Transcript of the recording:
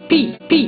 bb